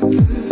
嗯。